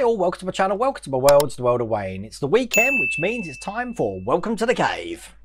Hi all, welcome to my channel, welcome to my world, it's the world of Wayne. It's the weekend, which means it's time for Welcome to the Cave.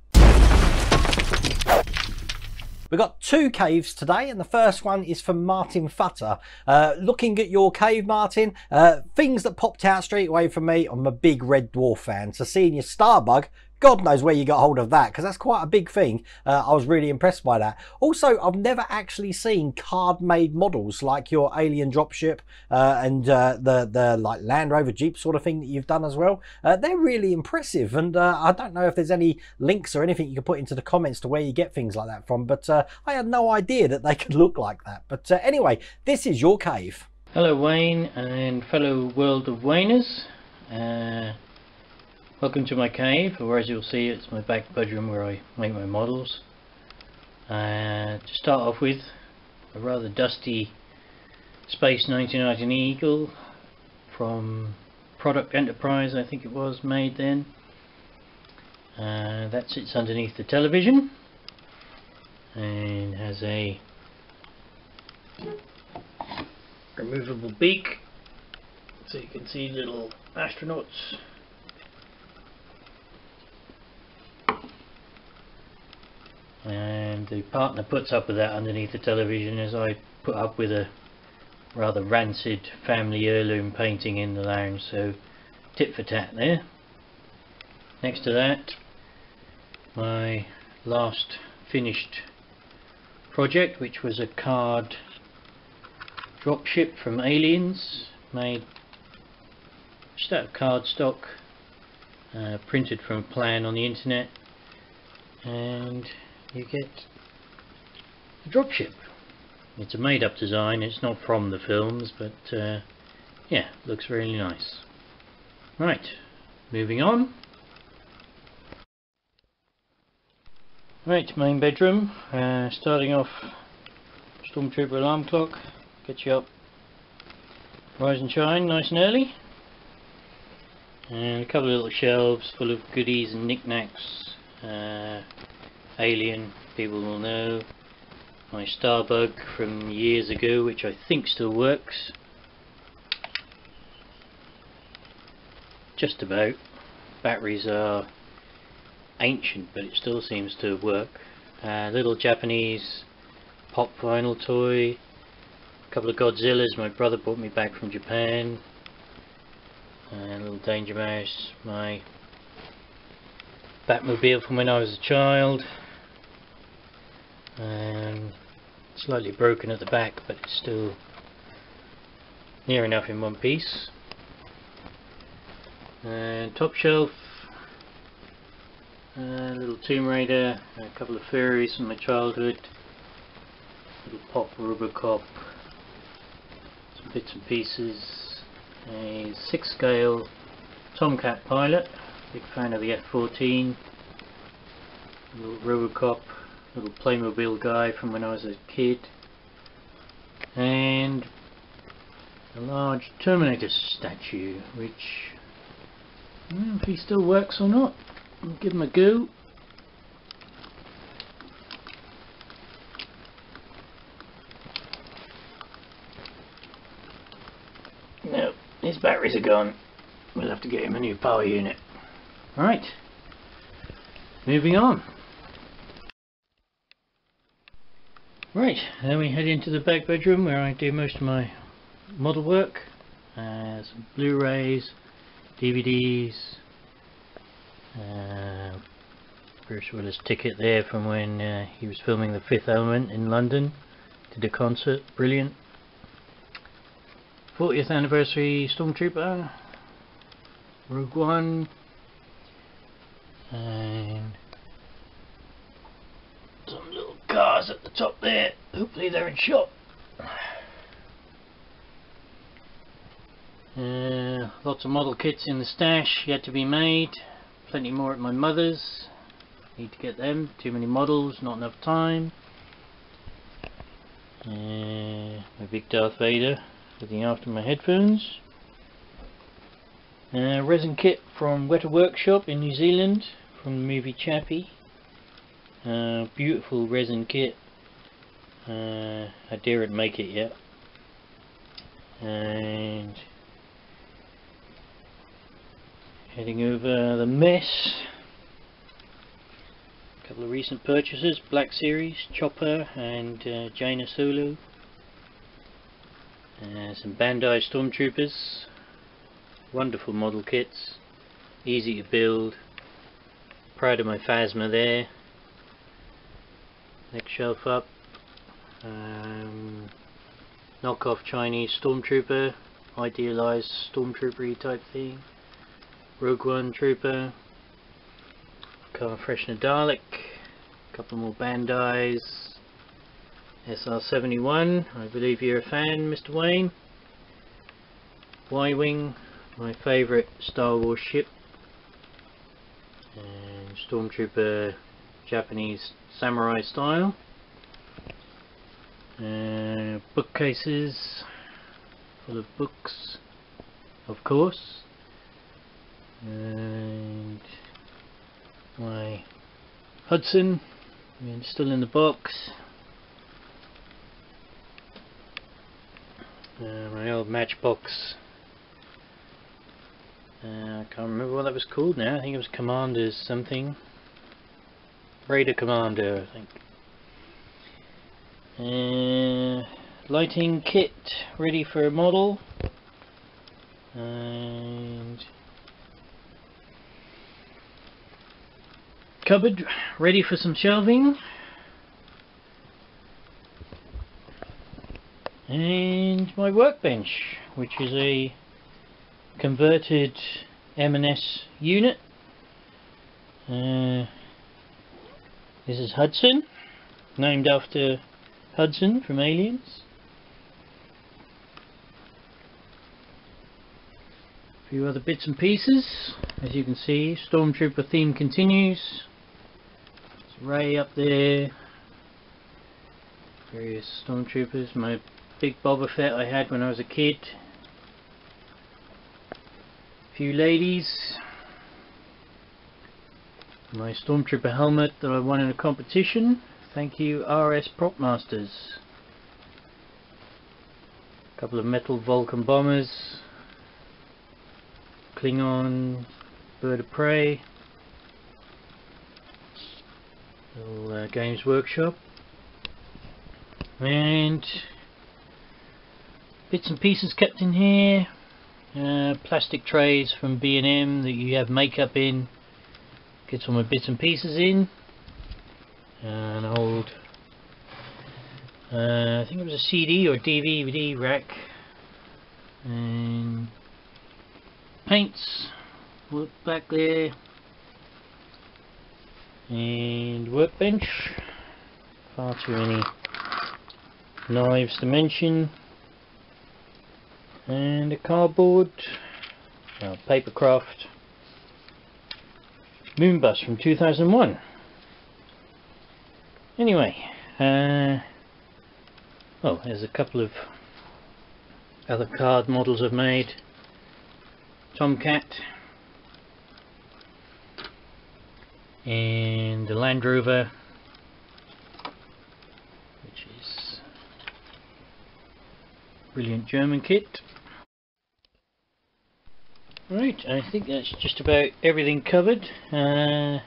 We've got two caves today, and the first one is from Martin Futter. Uh, looking at your cave, Martin, uh, things that popped out straight away from me, I'm a big Red Dwarf fan. So seeing your Starbug God knows where you got hold of that because that's quite a big thing. Uh, I was really impressed by that. Also, I've never actually seen card-made models like your Alien dropship uh, and uh, the the like Land Rover Jeep sort of thing that you've done as well. Uh, they're really impressive, and uh, I don't know if there's any links or anything you can put into the comments to where you get things like that from. But uh, I had no idea that they could look like that. But anyway, this is your cave. Hello Wayne and fellow World of Wayners. Welcome to my cave, or as you'll see it's my back bedroom where I make my models. Uh, to start off with, a rather dusty Space 1919 Eagle from Product Enterprise I think it was made then. Uh, that sits underneath the television and has a removable beak so you can see little astronauts and the partner puts up with that underneath the television as I put up with a rather rancid family heirloom painting in the lounge. So tit for tat there. Next to that my last finished project which was a card dropship from Aliens made just out of cardstock uh, printed from a plan on the internet. And you get a dropship. It's a made up design, it's not from the films, but uh, yeah, looks really nice. Right, moving on. Right, main bedroom, uh, starting off Stormtrooper alarm clock, get you up, rise and shine nice and early. And a couple of little shelves full of goodies and knickknacks. Uh, Alien, people will know. My Starbug from years ago, which I think still works. Just about. Batteries are ancient, but it still seems to work. Uh, little Japanese pop vinyl toy. A couple of Godzillas my brother brought me back from Japan. a little Danger Mouse, my Batmobile from when I was a child and slightly broken at the back but it's still near enough in one piece. And top shelf a little Tomb Raider a couple of fairies from my childhood little pop Robocop some bits and pieces a 6 scale Tomcat pilot big fan of the F-14 little Robocop little Playmobil guy from when I was a kid. And a large Terminator statue which I don't know if he still works or not I'll give him a go no his batteries are gone. We'll have to get him a new power unit. Alright moving on Right, then we head into the back bedroom where I do most of my model work. Uh, some Blu-rays, DVDs, uh, Bruce Willis ticket there from when uh, he was filming The Fifth Element in London. Did a concert, brilliant. 40th anniversary Stormtrooper, Rogue One, and at the top there. Hopefully they're in shot. Uh, lots of model kits in the stash yet to be made. Plenty more at my mother's. Need to get them. Too many models, not enough time. Uh, my big Darth Vader looking after my headphones. Uh, resin kit from Weta Workshop in New Zealand from the movie Chappie. Uh, beautiful resin kit. Uh, I daren't make it yet. And heading over the mess. A couple of recent purchases, Black Series, Chopper and uh, Jaina Sulu. Uh, some Bandai Stormtroopers, wonderful model kits, easy to build, proud of my Phasma there. Next shelf up, um, knockoff Chinese Stormtrooper, idealized Stormtroopery type thing. Rogue One Trooper, Car Freshener Dalek, couple more Bandais, SR-71, I believe you're a fan Mr Wayne, Y-Wing, my favourite Star Wars ship, and Stormtrooper Japanese samurai style, uh, bookcases full of books of course. And my Hudson still in the box. Uh, my old matchbox. Uh, I can't remember what that was called now. I think it was Commander's something Raider Commander I think. Uh, lighting kit ready for a model. And cupboard ready for some shelving. And my workbench which is a converted M&S unit. Uh, this is Hudson named after Hudson from Aliens a few other bits and pieces as you can see Stormtrooper theme continues Rey up there. Various stormtroopers. My big Boba Fett I had when I was a kid. A few ladies. My stormtrooper helmet that I won in a competition. Thank you RS Prop Masters. A couple of metal Vulcan bombers. Klingon Bird of Prey little uh, Games Workshop and bits and pieces kept in here uh, plastic trays from B&M that you have makeup in get some of bits and pieces in. And old uh, I think it was a CD or DVD rack. And paints. Work back there. And workbench. Far too many knives to mention. And a cardboard. Uh, papercraft moonbus from 2001 anyway uh, oh there's a couple of other card models I've made. Tomcat and the Land Rover which is brilliant German kit right I think that's just about everything covered. Uh,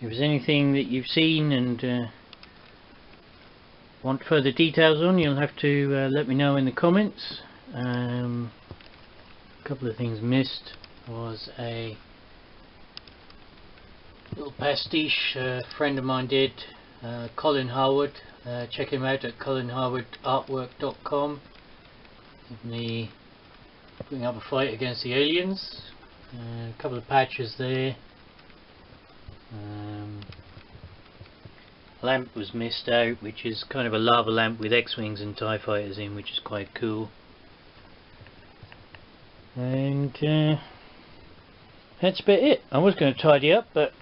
if there's anything that you've seen and uh, want further details on you'll have to uh, let me know in the comments. Um, a couple of things missed was a little pastiche a friend of mine did uh, Colin Harwood. Uh, check him out at colinharwoodartwork.com me putting up a fight against the aliens. Uh, a couple of patches there. Um, lamp was missed out which is kind of a lava lamp with X-Wings and TIE fighters in which is quite cool. And uh, that's about it. I was going to tidy up but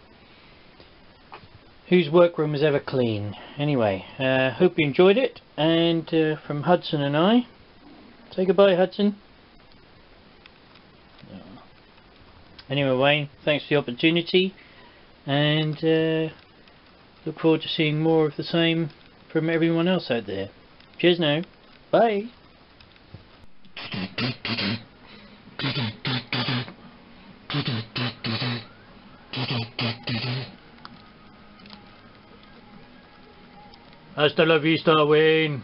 whose workroom is ever clean? Anyway uh, hope you enjoyed it and uh, from Hudson and I say goodbye Hudson anyway Wayne thanks for the opportunity and uh, look forward to seeing more of the same from everyone else out there. Cheers now. Bye. Hasta la vista, Wayne.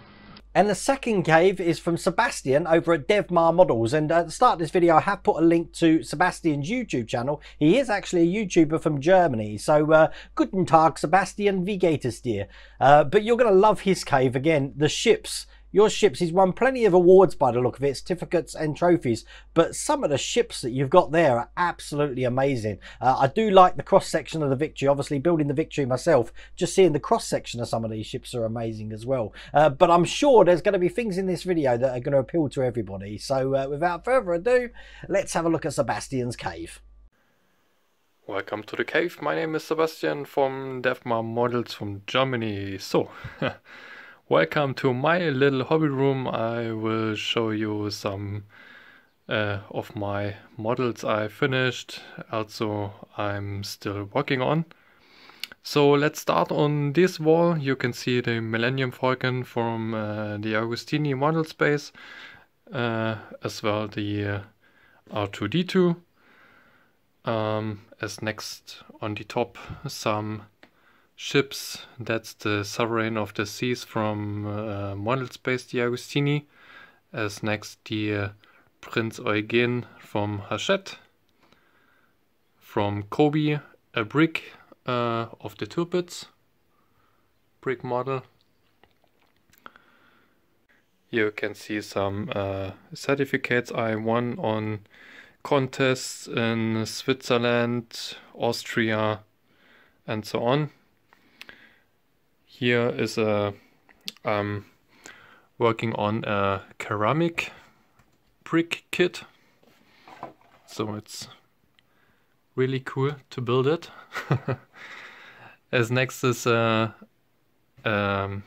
And the second cave is from Sebastian over at DevMa Models. And at the start of this video, I have put a link to Sebastian's YouTube channel. He is actually a YouTuber from Germany. So, uh, guten Tag, Sebastian, wie geht es dir? Uh, but you're going to love his cave. Again, the ships your ships, he's won plenty of awards by the look of it, certificates and trophies, but some of the ships that you've got there are absolutely amazing. Uh, I do like the cross section of the Victory, obviously building the Victory myself, just seeing the cross section of some of these ships are amazing as well. Uh, but I'm sure there's going to be things in this video that are going to appeal to everybody. So uh, without further ado, let's have a look at Sebastian's cave. Welcome to the cave. My name is Sebastian from DevMa Models from Germany. So, Welcome to my little hobby room. I will show you some uh, of my models I finished, also I'm still working on. So let's start on this wall. You can see the Millennium Falcon from uh, De Agostini model space, uh, as well the uh, R2D2. Um, as next on the top some ships. That's the Sovereign of the Seas from uh, Model Space De Agostini. As next the uh, Prinz Eugen from Hachette. From Cobi, a brick uh, of the Tirpitz brick model. You can see some uh, certificates I won on contests in Switzerland, Austria, and so on here is a um, working on a ceramic brick kit. So it's really cool to build it. As next is a, um,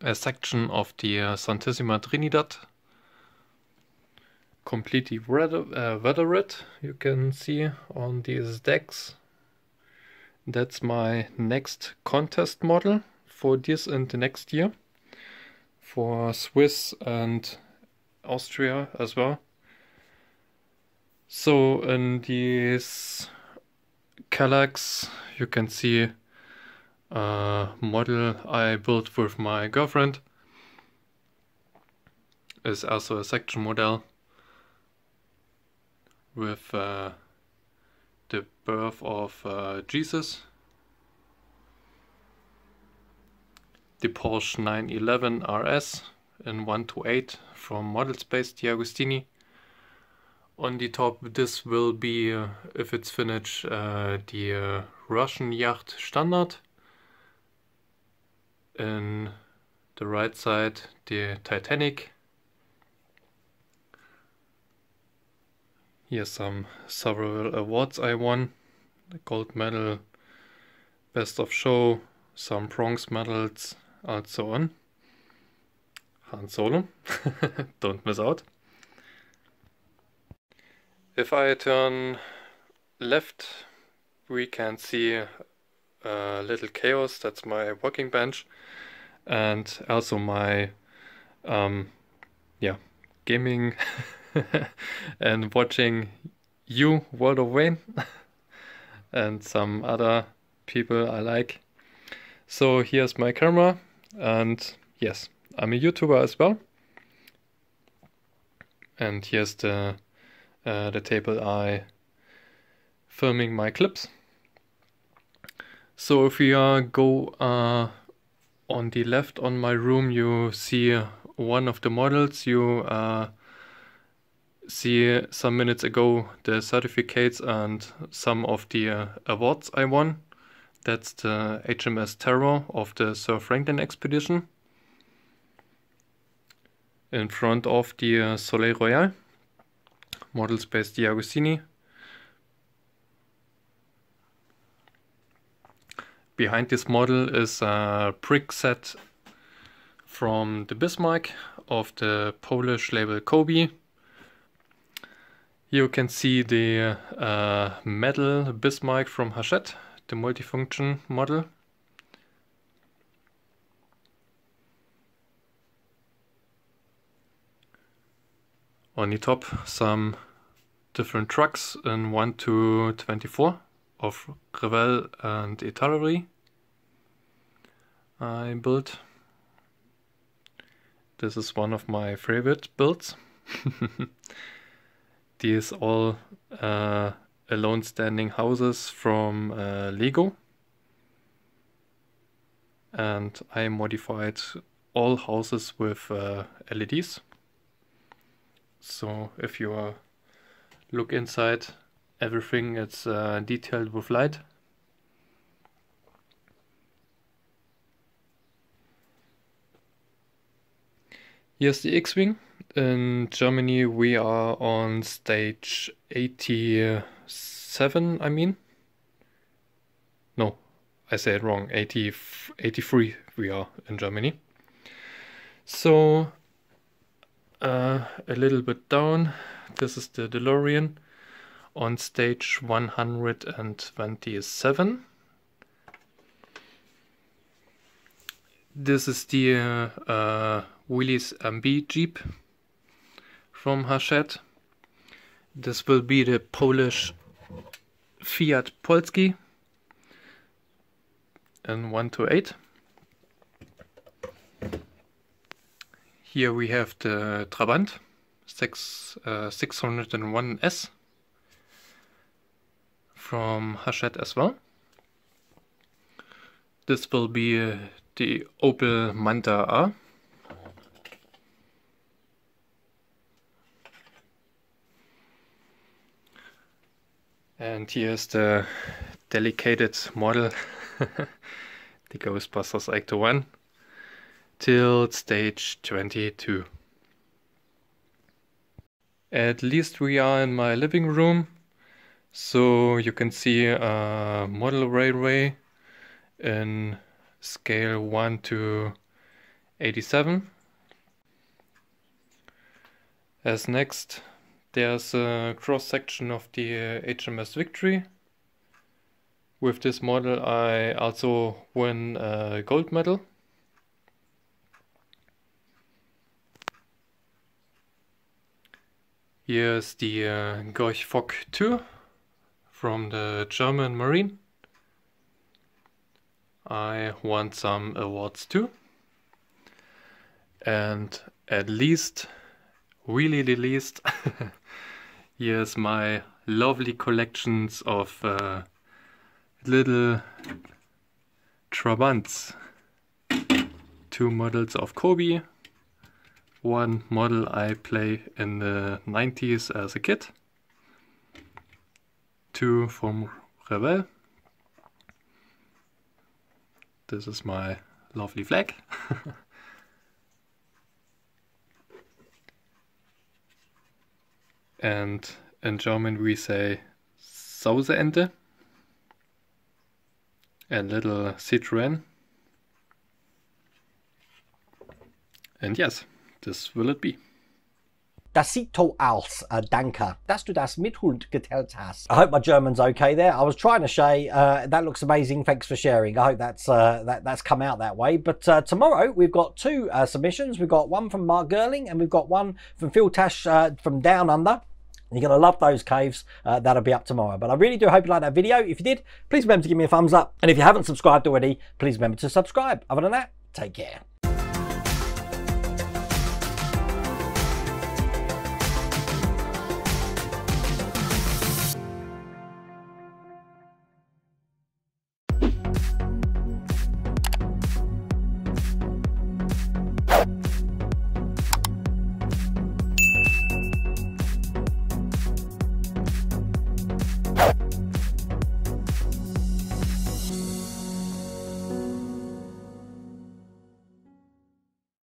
a section of the uh, Santísima Trinidad. Completely uh, weathered, you can see on these decks that's my next contest model for this and the next year. For Swiss and Austria as well. So in this Kallax you can see a model I built with my girlfriend. Is also a section model with uh, the birth of uh, Jesus. The Porsche 911 RS in 1 to 8 from Model Space De Agostini. On the top this will be, uh, if it's finished, uh, the uh, Russian yacht Standard. In the right side the Titanic Here's some several awards I won. The gold medal, best of show, some bronze medals, and so on. Han Solo, don't miss out. If I turn left, we can see a little chaos, that's my working bench, and also my, um, yeah, gaming and watching you, World of Wayne, and some other people I like. So here's my camera, and yes, I'm a YouTuber as well. And here's the uh, the table I filming my clips. So if we uh, go uh, on the left on my room, you see one of the models you uh, see some minutes ago the certificates and some of the uh, awards I won. That's the HMS Terror of the Sir Franklin expedition. In front of the uh, Soleil Royal, model space De Agostini. Behind this model is a brick set from the Bismarck of the Polish label Cobi you can see the uh, metal Bismarck from Hachette, the multifunction model. On the top some different trucks in 1 to 24 of Revell and Italeri I built. This is one of my favorite builds. These all uh, alone standing houses from uh, Lego. And I modified all houses with uh, LEDs so if you uh, look inside everything it's uh, detailed with light. Here's the X-Wing in Germany we are on stage 87 I mean. No I say it wrong. 80, 83 we are in Germany. So uh, a little bit down. This is the DeLorean on stage 127 this is the uh, Willys MB Jeep from Hachette. This will be the Polish Fiat Polski and 1 to 8. Here we have the Trabant 6, uh, 601S from Hachette as well. This will be uh, the Opel Manta A. And here's the delicated model, the Ghostbusters Ecto 1, till stage 22. At least we are in my living room, so you can see a model railway in scale 1 to 87. As next, there's a cross section of the HMS Victory. With this model I also won a gold medal. Here's the uh, Gorch Fock 2 from the German Marine. I won some awards too. And at least, really the least, here's my lovely collections of uh, little Trabants. Two models of Cobi, one model I play in the 90s as a kid, two from Revell, this is my lovely flag. and in German we say Sauseente and little Citroen. And yes, this will it be. Das sieht toll aus, uh, danke, dass du das mit Hund geteilt hast. I hope my German's okay there. I was trying to say, uh, that looks amazing, thanks for sharing. I hope that's uh, that, that's come out that way. But uh, tomorrow we've got two uh, submissions. We've got one from Mark Gerling and we've got one from Phil Tash uh, from Down Under. You're going to love those caves. Uh, that'll be up tomorrow. But I really do hope you like that video. If you did, please remember to give me a thumbs up. And if you haven't subscribed already, please remember to subscribe. Other than that, take care.